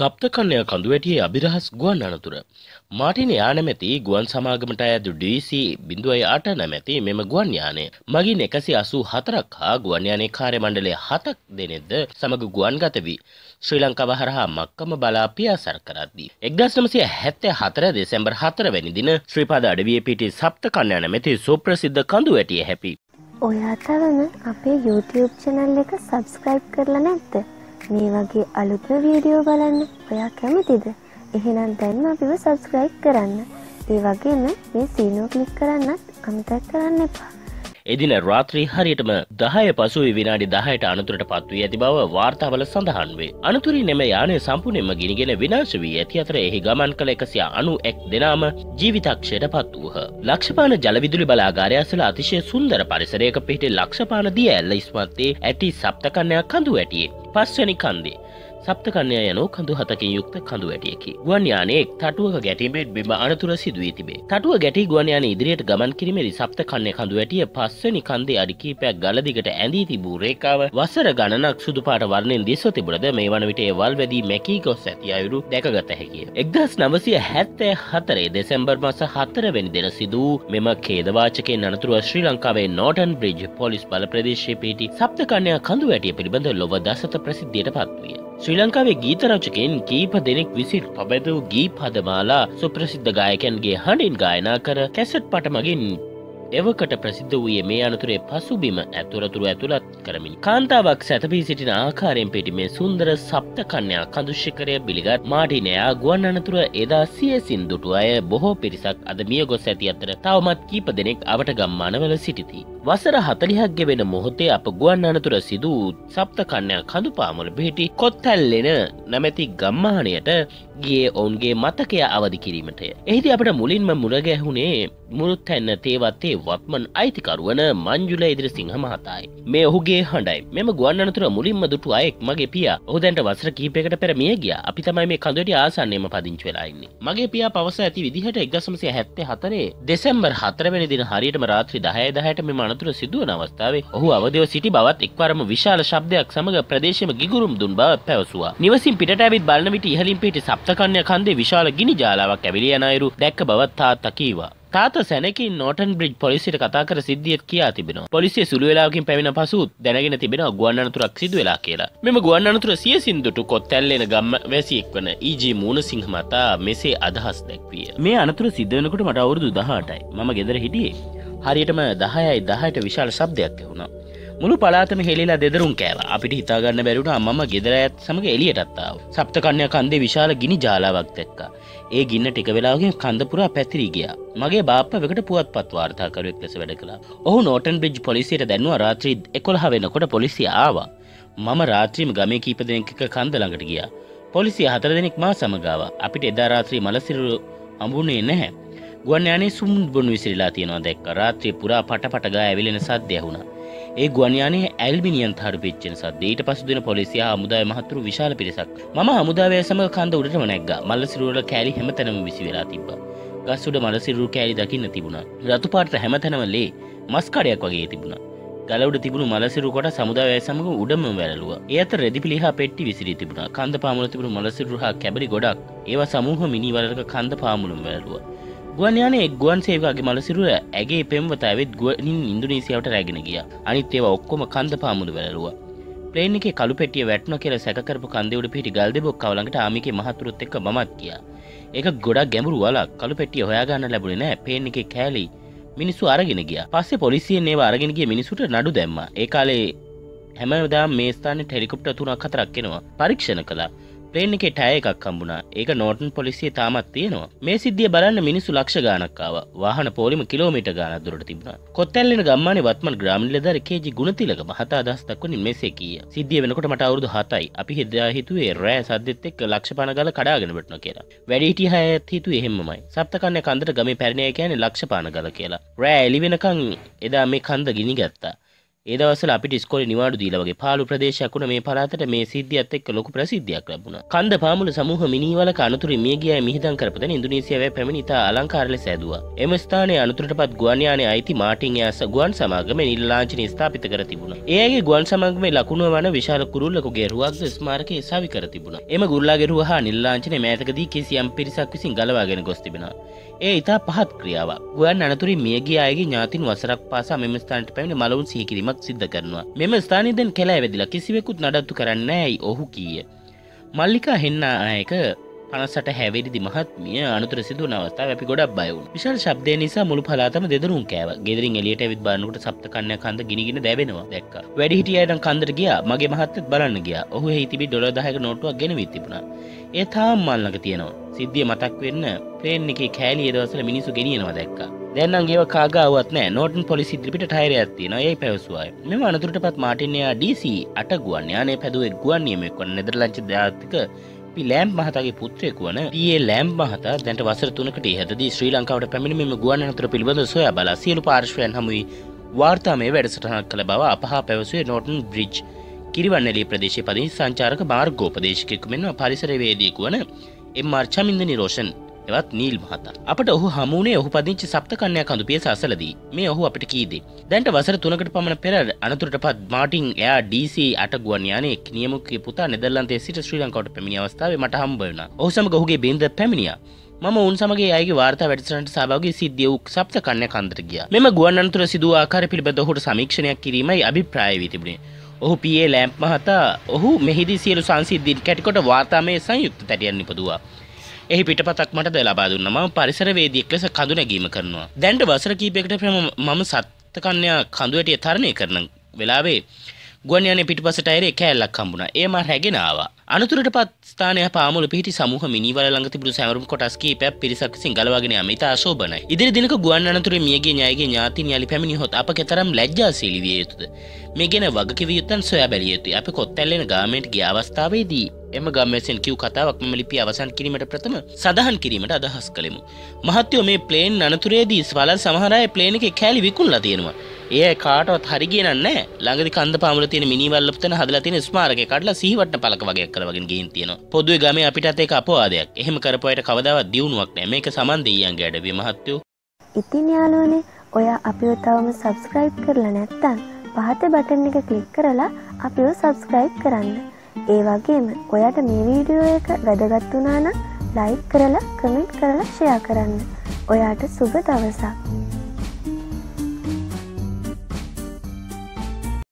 සප්තකන්නය කඳුවැටියේ අභිරහස් ගුවන් අනතුර. මාටින යා නැමැති ගුවන් සමාගමට ඇතු DC බිඳුවයි අට නැමැති මෙම ගුවන් යානය මගින් එකසි අසූ හතරක් හා ගුවන්යානය කාර්ය මණ්ඩලය හතක් දෙනෙද්ද සමග ගුවන් ගත වී ශ්‍රී ලංකාව හරහා මක්කම බලා පියාසර කරද්දී. එක්දස් නමසය හැත්තෑ හතර දෙසැම්බර් හතර වැනි දින ශ්‍රීපාද අඩවිය පිටි සප්ත කන්නය නැමැති සුප්‍රසිද්ධ කඳු වැටිය හැපි. ඔයා තරම අපේ YouTube චැනල් එක සබස්ක්‍රයිබ් කරලා නැත්ත. මේ වගේ අලුත්ම වීඩියෝ බලන්න ඔයා කැමතිද? එහෙනම් දැන්ම අපිව සබස්ක්‍රයිබ් කරන්න. ඒ වගේම මේ සීනෝ කලික් කරන්නත් අමතක් කරන්න එපා. එදින රාත්‍රී හරියටම දහය පසුවී විනාඩි දහයට අනතුරට පත්වී ඇති බව වාර්තාවල සඳහන් වේ. අනතුරින් එම යානය සම්පූර්ණයෙන්ම ගිනිගෙන විනාශ වී ඇති අතර එහි ගමන් කළ එකසිය අනු එක් දෙනාම ජීවිතක්ෂයට පත් වූහ. ලක්ෂපාන ජලවිදුලි බලාගාරය අසල අතිශය සුන්දර පරිසරයක පිහිටි ලක්ෂපාන දිය ඇල්ල ඉස්මත්තේ ඇති සප්තකන්නයක් කඳු ඇටියේ පස්වැනි කන්දේ. සප්තකන්‍ය යනු කඳු හතකින් යුක්ත කඳු වැටියකි. ගුවන්යානයේ තටුවක ගැටීමෙන් බිම අනතුර සිදුවී තිබේ. තටුව ගැටි ගුවන්යාන ඉදිරියට ගමන් කිරීමේදී සප්තකන්‍ය කඳු වැටිය පස්වැනි කන්දේ අඩි කිහිපයක් ගලදිගට ඇඳී තිබූ රේඛාව වසර ගණනක් සුදු පාට වර්ණයෙන් දිස්ව තිබුණද මේ වන විට ඒ වල් වැදී මැකී ගොස් ඇති අයුරු දැකගත හැකිය. එක්දස් නවසිය හැත්තෑ හතරේ දෙසැම්බර් මස හතරවැනි දෙන සිදූ මෙම කේදවාචකෙන් අනතුරුව ශ්‍රී ලංකාවේ නෝටන් බ්‍රිජ් පොලිස් බල ප්‍රදේශය පිටි සප්තකන්‍ය කඳු වැටිය පිළිබඳ ලොව දසත ප්‍රසිද්ධියට පත්විය. ශ්‍රී ලංකාවේ ගීතරචකෙන් කීප දෙනෙක් විසිල් පබැදූ ගී පදමාලා සුප්‍රසිද්ධ ගායකන්ගේ හඬින් ගායනා කර කැසට් පට මගින් එවකට ප්‍රසිද්ධ වූයේ මේ අනතුරේ පසුබිම ඇතුරතුරු ඇතුළත් කරමින් කාන්තාවක් සැතපී සිටින ආකාරයෙන් පිටි මේ සුන්දර සප්තකන්‍යා කඳුෂ්‍යකරය බිලිගත් මාටිනයා ගුවන් අනතුර එදා සියසින් දුටු අය බොහෝ පිරිසක් අද මිය ගොස් ඇති අතර තවමත් කීප දෙනෙක් අවට ගම්මානවල සිටිති. වසර හතලිහක් ගෙවෙන මොහොතේ අප ගුවන් අනතුර සිදූ සප්තකන්‍යා කඳුපාමුල පිහිටි කොත්තැල්ලෙන නැමැති ගම්මානයට ගිය ඔවුන්ගේ මතකය අවධි කිරීමටය. එහිදි අපට මුලින්ම මුරගැහුණේ මුරුත්තැන්න තේවත්තේ වත්මන් අයිතිකරුවන මංජුල ඉදිරි සිංහ මහතායි. මේ ඔහුගේ හඬයි මෙම ගුවන්නතුර මුලින්ම දුටු අයෙක් මගේ පිය ඔහුදැන්ට වසර කීපයකට පෙර මිය ගිය අපි තමයි මේ කඳට ආසන්නයම පදිංච වෙලායින්නේ. මගේ පියා පවස ඇති විදිහට එක්දසමසය හැත්තේ හතරේ දෙසැම්බර් හතරවැනි දින හරියටම රාත්‍රි දහය දහයට මෙම අනතුර සිදුවන අවස්ථාවේ ඔහු අවදව සිටි බවත් එක්වරම විශාල ශබ්දයක් සමඟ ප්‍රදේශම ගිගුරුම් දුන් බව පැවසවා. නිවසින් පිට ඇවිත් බලන විට ඉහලින් පිට සප්තකන්‍ය කන්දේ විශාල ගිනි ජාලාවක් ඇවිලිය අයුරු දැක්ක බවත් තාත්තා කීවා. තාත සැනකින් නෝටන් බ්‍රිජ් පොලිසිට කතා කර සිද්ධියත් කියා තිබෙනවා. පොලිසිය සුළු වෙලාවකින් පැමිණ පසු දැනගෙන තිබෙනවා ගුවන් අනතුරක් සිදු වෙලා කියලා. මෙම ගුවන් අනතුර සිය සින්දුටු කොත්තැල්ලෙන ගම්ම වැසියෙක් වන ඊජී මූණසිංහ මතා මෙසේ අදහස් දැක්විය. මේ අනතුර සිද්ධවනකොට මට අවුරුදු 18යි. මම ගෙදර හිටියේ. හරියටම 10යි 10ට විශාල ශබ්දයක් ඇහුණා. මුළු පලාතම හෙලා දෙදරුම් කෑව. අපිට හිතාගන්න බැරිුණ අම්ම ගෙදර ඇත් සමඟ එලියටත්තාව සප්තකන්‍ය කන්දේ විශාල ගිනි ජාලාවක් දැක්ක. ඒ ගින්න ටික වෙලාගෙන් කන්දපුරා පැතිරී ගියා. මගේ බාප්ප වෙකට පුවත් පත් වාර්තාකරුවෙක් ලෙස වැඩ කළා. ඔහු නෝටන් බ්‍රිජ් පොලිසියට දැන්වා රාත්‍රී එකොළහ වෙනකොට පොලිසිය ආවා. මම රාත්‍රීම ගමේ කීප දෙනෙක් කන්ද ළඟට ගියා. පොලිසිය හතර දෙනෙක් මා සමගාව අපිට එදා රාත්‍රී මලසිරු අඹුණේ නැහැ. ගුවන් යානේ සුම් බොනු විසිරලා තියෙනවා දැක්ක. රාත්‍රී පුරා පටපට ගා ඇවිලෙන සද්ද ඇහුණා. ඒ ගුවන්යානේ ඇල්මිනියන් තරු පිච්චෙන සද්ද ඊට පසු දින පොලිසිය හමුදාවේ මහතුරු විශාල පිරිසක්. මම හමුදාවේ සමග කන්ද උඩටම නැග්ගා. මල්ලසිරුවල කෑලි හැමතැනම විසි වෙලා තිබ්බා. ගස් උඩ මලසිරුරු කෑලි දකින්න තිබුණා. රතු පාට හැමතැනම ලේ මස් කඩයක් වගේ තිබුණා. ගලවඩ තිබුණු මලසිරු කොට සමුදාය සමඟ උඩම වැරලුව ඒත රෙදිපිලි හා පෙට්ටි විසිරී තිබුණ. කන්ද පාමුල තිබුණු මලසිරු හා කැබරි ගොඩක්. ඒවා සමූහ මිනිවලක කන්ද පාමුළුම් වැරලුව ගුවන් යානේ ගුවන් සේවකගේ මලසිරුව ඇගේ පෙම්වත ඇවිත් ගුවනින් ඉන්දුනීසියාවට රැගෙන ගිය. අනිත් ඒවා ඔක්කොම කන්ද පාමුළු වැළරුවා ප්ලේන් එකේ කළු පෙට්ටිය වැටුණ කියලා සැකකරපු කන්දේ උඩ පිහිටි ගල් දෙබොක් කවලඟට ආමිකේ මහතුරුත් එක්ක මමත් ගියා. ඒක ගොඩක් ගැඹුරු වලක් කළු පෙට්ටිය හොයාගන්න ලැබුණේ නැහැ. පේන් එකේ කෑලි මිනිස්සු අරගෙන ගියා. පස්සේ පොලිසියෙන් ඒවා අරගෙන ගිය මිනිසුන්ට නඩු දැම්මා. ඒ කාලේ හැමදාම මේ ස්ථානයේ හෙලිකොප්ටර් තුනක් හතරක් එනවා. පරීක්ෂණ කළා. ප්ලේන් එකේ ටය එකක් හම්බුණා. ඒක නෝටන් පොලිසිය තාමත් තියෙනවා. මේ සිද්ධිය බලන්න මිනිස්සු ලක්ෂ ගානක්කාව වාහන පෝලිම කිලෝමීට ගානක් දුරට තිබුණා. කොත්තැල්ලෙන ගම්මානේ වත්මන් ග්‍රාම නිලධාරී කේජි ගුණතිලක මහතා අදහස් දක්වමින් මෙසේ කීය. සිද්ධිය වෙනකොට මට අවුරුදු 7යි අපි හිතා හිතුවේ රෑ සද්දෙත් එක්ක ලක්ෂපාන ගල කඩාගෙන වැටුණා කියලා. වැඩිහිටිය හැයත් හිතුවේ එහෙමමයි සප්තකන්නේ කන්දට ගමේ පැරණිය කියන්නේ ලක්ෂපාන ගල කියලා. රෑ එළි වෙනකන් එදා මේ කන්ද ගිනි ගත්තා. ඒදවසල අපිට ස්කොල නිවාඩු දීලවගේ පාලු ප්‍රදේශයක්ුණ මේ පලාතට මේ සිද්ධියත් එක්ක ලොකු ප්‍රසිද්ධයක් ලැබුණ. කන්ද පාමුල සමූහ මිනිවල අනතුර මියගිය මිහිදන් කරපද ඉන්දුනීසියාව පැමිණිතා අලංකාරල සැදවා එම ස්ථානය අනතුරට පත් ගුවන්යානය අයිති මාටිං ඇස ගුවන් සමාගම නිල්ලාංචන ස්ථාපිත කර තිබුණ. ඒගේ ගුවන් සමගම ලකුණුව වන විශාල කුරුල්ලකුගේ රුවක්ද ස්මාරක සවි කර තිබුණ. එම ගුල්ලාගෙරුව හා නිල්ලාංචන මෑතකදී කිසියම් පිරිසක් විසින් ගලවාගෙන ගොස් තිබෙන ඒ ඉතා පහත් ක්‍රියාව ගුවන් අනතුරින් මියගේ අයගේ ඥාතින් වසරක් පාසා මෙම ස්ථානට පැමිණ මලවුන් සිහිකිරීමක් සිද්ධ කරනවා. මෙම ස්ථානිදෙන් කෙලා වෙදිලා කිසිවෙකුත් නඩත්තු කරන්න ඇයි ඔහු කීය. මල්ලිකා හෙන්න අයක පනසට හැවිරිදි මහත්මිය අනුතර සිදුවන අවස්ථාව අපි ගොඩක් බයවුන් විශාල ශබ්දය නිසා මුළු පලාතම දෙදරුම් කෑව. ගෙදරින් එලියට ඇවිත් බානකට සප්ත කන්න කන්ද ගිනිගෙන දැවෙනවා දැක්ක. වැඩි හිටියයටන් කන්දර ගියා. මගේ මහත්තත් බලන්න ගියා. ඔහු හිතිබි ඩොලදාහක නොටුවක් ගෙන විත්තිබුණ ඒ තාම් මල්ලක තියෙනවා. සිද්ධිය මතක් වෙන්න පලේන් එක කෑලිය දවසල මිනිසු ගෙනියනවා දැක්ක. දැන්න්ගේ කාගාවත් නෑ. නෝටන් පොලිසි ත්‍රිපිට ටයිර ඇත්තින ඒ පැවසුවයි. මෙම අනතුරට පත් මාටිනයා DC අට ගුවන් යානය පැදුවේ ගුවන් නියමෙක් වන නෙදරලංච ජාතික ලෑම් මහතගේ පුත්‍රයෙක් වන ඒ ලෑම් මහත දැන්ට වසර තුනකට හද ශ්‍රී ලංකාවට පැමිණීම ගුවන් අතර පිළිබඳ සොය බල සියලු පාර්ශ්වයන් හමුයි වාර්තාමය වැඩසටහනක් කළ බව අපහා පැවසුවේ නෝටන් බ්‍රිජ් කිරිවන්නලේ ප්‍රදේශ පදින් සංචාරක මාර්ගෝපදේශකෙකු මෙන්න පරිසරවේදයෙකු වන එම් අර්චමින්ද නිරෝෂන් එවත් නීල් මහතා අපට ඔහු හමුණේ ඔහු පදිංචි සප්තකන්‍යය කඳු පිය සසලදී මේ ඔහු අපට කීදේ දැන්ට වසර තුනකට පමණ පෙර අනතුරට පත් මාටිං එයා DC අට ගුවන්යානේ නියමුකේ පුතා නෙදල්ලන්තේ සිට ශ්‍රී ලංකාවට පැමිණි අවස්ථාවේ මට හම්බ වුණා. ඔහු සමග ඔහුගේ බිරිඳ පැමිණියා. මම උන් සමගේ අයගේ වාර්තා වැඩසටහනට සහභාගී සිද්ධිය වූ සප්ත කන්‍ය කන්දර ගියා. මෙම ගුවන් අනතුර සිදු ආකාරය පිළිබඳ ඔහුට සමීක්ෂණයක් කිරීමයි අභිප්‍රාය වී තිබුණේ. ඔහු පියේ ලෑම්ප් මහතා ඔහු මෙහිදී සියලු සංසිද්ධීන් කැටිකොට වාර්තාමය සංයුක්ත තැටියන් නිපදුවා. එහි පිටපතක් මට ද ලබා දුන්න ම පරිසරවේදියෙක් ලෙස කඳු නැගීම කරනවා. දැන්ට වසර කීපයකට ප්‍රම මම සත්තකන්යා කඳුවැටිය තරණය කරන වෙලාවේ ගුවන් යන පිටිපසට අයරේ කෑල්ලක් හම්බුණා. ඒම රැගෙන ආවා. අනතුරට පත් ස්ථානය පාමුල පිහිටි සමූහ මිනිවල ළඟ තිබුණු සැමරුම් කොටස් කීපයක් පිරිසක් විසින් ගලවාගෙන යාම ඉතා අශෝභනයි. ඉදිරි දිනක ගුවන් අනතුරේ මියගේ ඥායගේ ඥාතීන් යලි පැමිණියොත් අප කෙතරම් ලැජ්ජාශීලී විය යුතුද? මේ ගැන වගකිව යුත්තන් සොයා බැලිය යුතුයි. අපි කොත්තැල්ලෙන ගාමෙන්ට් ගිය අවස්ථාවේදී එම ගම්මැසෙන් කිව් කතාවක් මෙම ලිපි අවසන් කිරීමට ප්‍රථම සඳහන් කිරීමට අදහස් කළෙමු. මහත්තයෝ මේ ප්ලේන් අනතුරේදී ස්වලල් සමහරය ප්ලේන එක කෑලි විකුල්ලා තියෙනවා. ඒ කාටවත් හරිගෙන නෑ ළඟදි කන්ද පාමුල තියෙන මිනිවල්ලපතන හදලා තියෙන ස්මාරකය කඩලා සිහිවට්ට පළක වගේ කරලා වගේ ගිහින් තියෙනවා. පොදුවේ ගමේ අපිටත් ඒක අපවාදයක්. එහෙම කරපුවාට කවදාවත් දියුණුවක් නෑ. මේක සමන් දෙයියන්ගේ අඩවිය මහත්තයෝ. ඉතින් යාළුවනේ ඔයා අපිව තවම සබස්ක්‍රයිබ් කරලා නැත්තම් පහත බටන් එක ක්ලික් කරලා අපිව සබස්ක්‍රයිබ් කරන්න. ඒ වගේම ඔයාට මේ වීඩියෝ එක වැදගත් වුණා නම් ලයික් කරලා කමෙන්ට් කරලා ෂෙයා කරන්න. ඔයාට සුබ දවසක්.